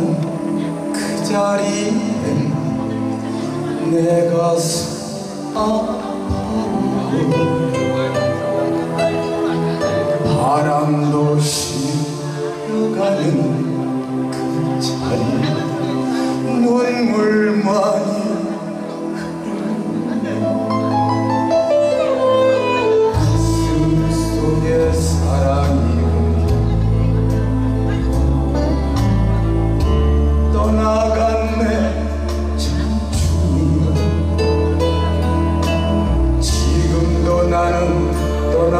그 자리에만 내 가슴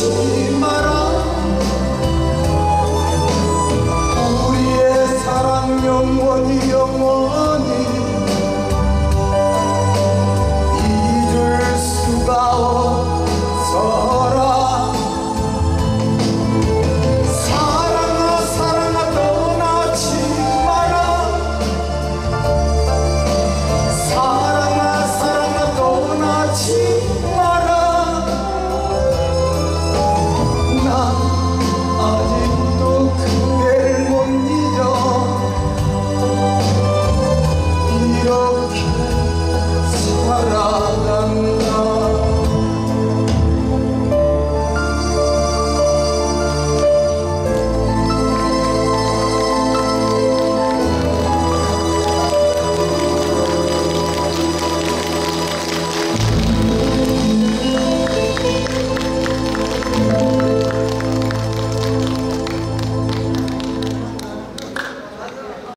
soul.